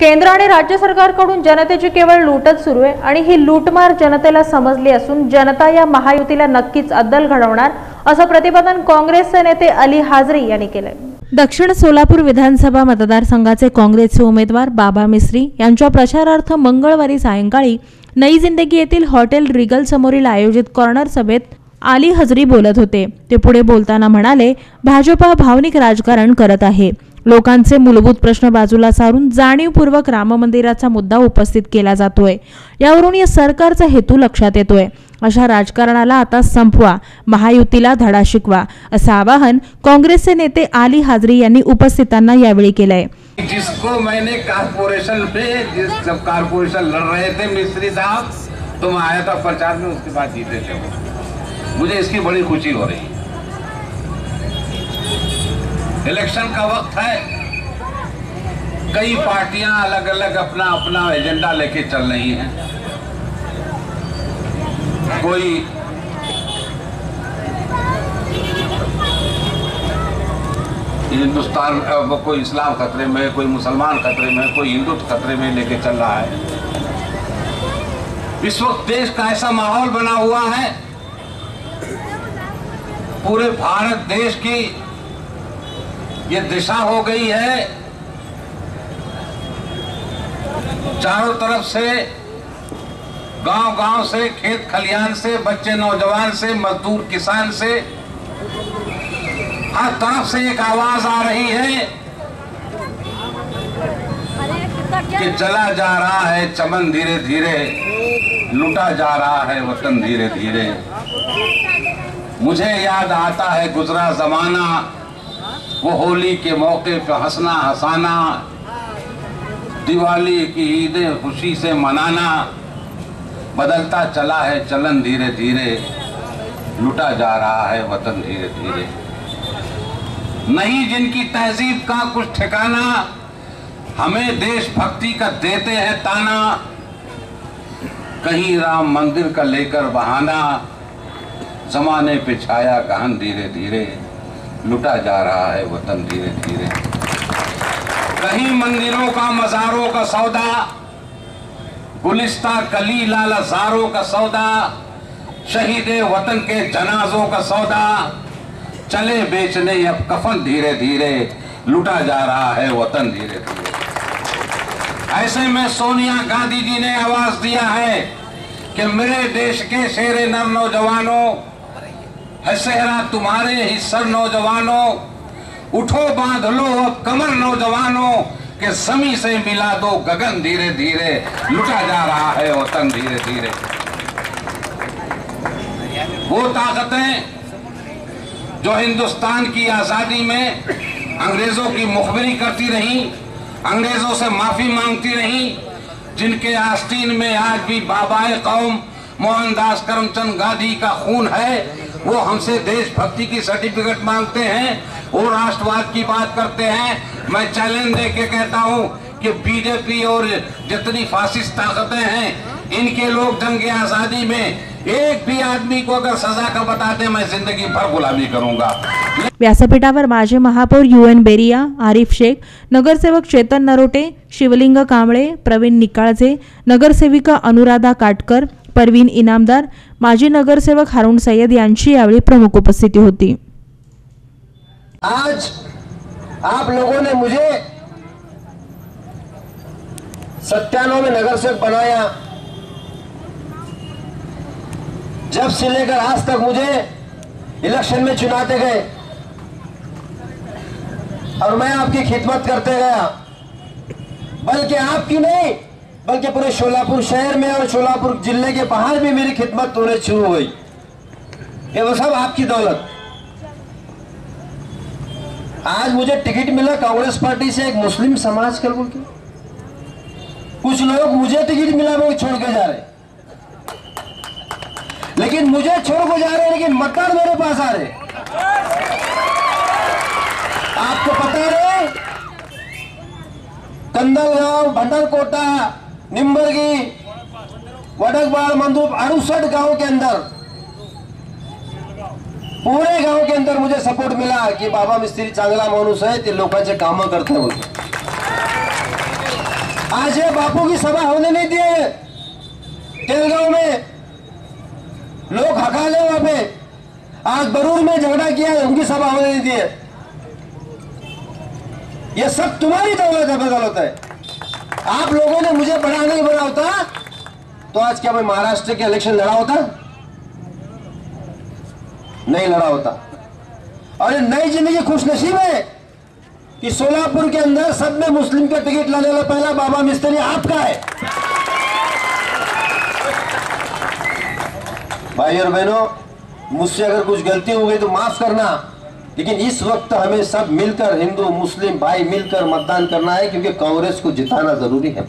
केंद्र आणि राज्य सरकारकडून जनतेची केवळ लूटच सुरू आहे आणि ही लूटमार जनतेला समजली असून जनता या महायुतीला नक्कीच अद्दल घडवणार असं प्रतिपादन काँग्रेसचे नेते अली हाजरी यांनी केलंय. दक्षिण सोलापूर विधानसभा मतदारसंघाचे काँग्रेसचे उमेदवार बाबा मिस्त्री यांच्या प्रचारार्थ मंगळवारी सायंकाळी नई जिंदगी येथील हॉटेल रिगल समोरील आयोजित कॉर्नर सभेत आली हजरी बोलत होते. ते पुढे बोलताना म्हणाले भाजपा भावनिक राजकारण करत आहे. लोकांचे मूलभूत प्रश्न बाजूला सारून जाणीवपूर्वक राम मंदिराचा मुद्दा उपस्थित केला जातोय. यावरून या सरकारचा हेतू लक्षात येतोय. अशा राजकारणाला आता संपवा महायुतीला धडा शिकवा असं आवाहन काँग्रेसचे नेते आली हाजरी यांनी उपस्थितांना यावेळी केलंय. जिसको मैंने कारपोरेशन में जिस जब कारपोरेशन लड़ रहे थे मिस्त्री साहब तुम आया था प्रचार में उसके बाद जीते थे मुझे इसकी बड़ी खुशी हो रही है। इलेक्शन का वक्त है। कई पार्टियाँ अलग अलग अपना अपना एजेंडा लेके चल रही हैं। कोई हिंदुस्तान कोई इस्लाम खतरे में, कोई मुसलमान खतरे में, कोई हिंदू खतरे में लेके चल रहा है। इस वक्त देश का ऐसा माहौल बना हुआ है। पूरे भारत देश की ये दिशा हो गई है। चारों तरफ़ से गाँव गाँव से, खेत खलियान से, बच्चे नौजवान से, मजदूर किसान से, हर तरफ़ से एक आवाज़ आ रही है कि चला जा रहा है चमन धीरे धीरे लुटा जा रहा है वतन धीरे धीरे मुझे याद आता है गुजरा जमाना वो होली के मौके पे हंसना, हंसाना, दिवाली की ईदें खुशी से मनाना, बदलता चला है चलन धीरे धीरे, लुटा जा रहा है वतन धीरे धीरे। नहीं जिनकी तहजीब का कुछ ठिकाना, हमें देशभक्ति का देते हैं ताना। कहीं राम मंदिर का लेकर बहाना, जमाने पे छाया गहन धीरे धीरे। लुटा जा रहा है वतन धीरे धीरे। कहीं मंदिरों का मजारों का सौदा, गुलिस्ता कली लाल हज़ारों का सौदा, शहीद वतन के जनाजों का सौदा, चले बेचने अब कफन धीरे धीरे, लुटा जा रहा है वतन धीरे धीरे। ऐसे में सोनिया गांधी जी ने आवाज़ दिया है कि मेरे देश के शेरे नर नौजवानों है सेहरा तुम्हारे ही सर नौजवानों, उठो बाँध लो कमर नौजवानों, के समी से मिला दो गगन धीरे धीरे, लुटा जा रहा है वतन धीरे धीरे। वो ताकतें जो हिंदुस्तान की आज़ादी में अंग्रेज़ों की मुखबरी करती रही, अंग्रेज़ों से माफ़ी मांगती रही, जिनके आस्तीन में आज भी बाबाए कौम, मोहनदास करमचंद गांधी का खून है वो हमसे देशभक्ति की सर्टिफिकेट मांगते हैं, वो राष्ट्रवाद की बात करते हैं। मैं चैलेंज दे के कहता हूँ कि बीजेपी और जितनी फासिस्ट ताकतें हैं, इनके लोग जंग आज़ादी में एक भी आदमी को अगर सजा का बताते मैं ज़िंदगी भर गुलामी करूँगा। व्यासपीठावर माजी महापौर यू एन बेरिया, आरिफ शेख, नगरसेवक चेतन नरोटे, शिवलिंग कांबळे, प्रवीण निकाळजे नगरसेविका अनुराधा काटकर, परवीन इनामदार माजी नगरसेवक हारुण सय्यद यांची यावेळी प्रमुख उपस्थिती होती. आज आप लोगों ने मुझे सत्तानवे में नगर सेवक बनाया। जब से लेकर आज तक मुझे इलेक्शन में चुनाते गए और मैं आपकी खिदमत करते गया, बल्कि आपकी नहीं बल्कि पूरे शोलापुर शहर में और शोलापुर ज़िले के बाहर भी मेरी खिदमत होने शुरू हुई। ये वो सब आपकी दौलत। आज मुझे टिकट मिला कांग्रेस पार्टी से एक मुस्लिम समाज कर बोल के। कुछ लोग मुझे टिकट मिला वो छोड़ के जा रहे। लेकिन मुझे छोड़ के जा रहे लेकिन मतदान मेरे पास आ रहे। आपको पता रहे कंदलगांव, भंडरकोटा निम्बरगी वडकबाड़ मंदूप अड़सठ गाँव के अंदर। पूरे गाव के अंदर मुझे सपोर्ट मिला की बाबा मिस्त्री चांगला माणूस आहे ते लोकांचे काम करते बोलतो आज ये बापू की सभा होने नहीं दिए तेलगांव में लोग हकाले वहाँ पे। आज बरूर में झगड़ा किया है, उनकी सभा होने नहीं दिए ये सब तुम्हारी दौलत है, बदौलत है। आप लोगों ने मुझे बड़ा नहीं बना होता। तो आज क्या मैं महाराष्ट्र के इलेक्शन लड़ा होता? नहीं लड़ा होता। और ये नई ज़िंदगी खुश नसीब है कि सोलापुर के अंदर सब में मुस्लिम का टिकट लाने वाला पहला बाबा मिस्त्री आपका है। भाई और बहनों, मुझसे अगर कुछ गलती हो गई तो माफ़ करना। लेकिन इस वक्त हमें सब मिलकर हिंदू, मुस्लिम भाई मिलकर मतदान करना है, क्योंकि कांग्रेस को जिताना ज़रूरी है।